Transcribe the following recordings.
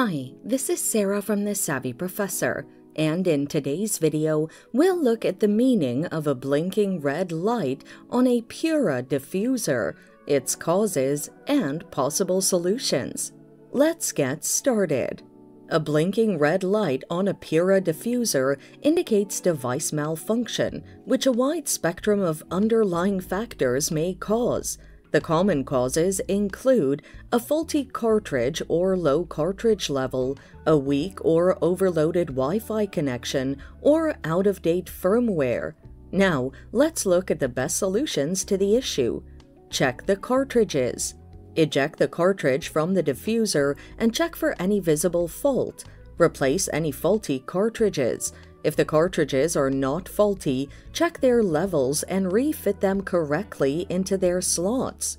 Hi, this is Sarah from The Savvy Professor, and in today's video, we'll look at the meaning of a blinking red light on a Pura diffuser, its causes, and possible solutions. Let's get started. A blinking red light on a Pura diffuser indicates device malfunction, which a wide spectrum of underlying factors may cause. The common causes include a faulty cartridge or low cartridge level, a weak or overloaded Wi-Fi connection, or out-of-date firmware. Now, let's look at the best solutions to the issue. Check the cartridges. Eject the cartridge from the diffuser and check for any visible fault. Replace any faulty cartridges. If the cartridges are not faulty, check their levels and refit them correctly into their slots.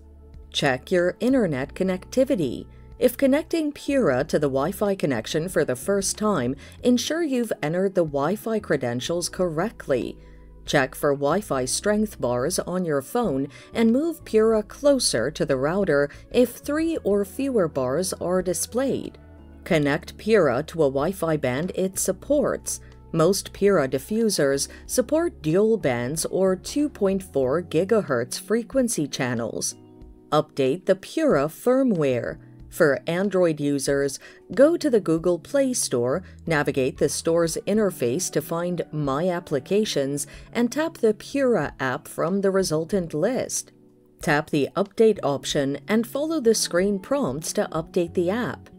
Check your internet connectivity. If connecting Pura to the Wi-Fi connection for the first time, ensure you've entered the Wi-Fi credentials correctly. Check for Wi-Fi strength bars on your phone and move Pura closer to the router if three or fewer bars are displayed. Connect Pura to a Wi-Fi band it supports. Most Pura diffusers support dual bands or 2.4 GHz frequency channels. Update the Pura firmware. For Android users, go to the Google Play Store, navigate the store's interface to find My Applications, and tap the Pura app from the resultant list. Tap the Update option and follow the screen prompts to update the app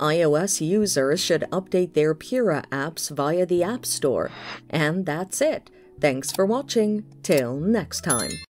iOS users should update their Pura apps via the App Store. And that's it. Thanks for watching. Till next time.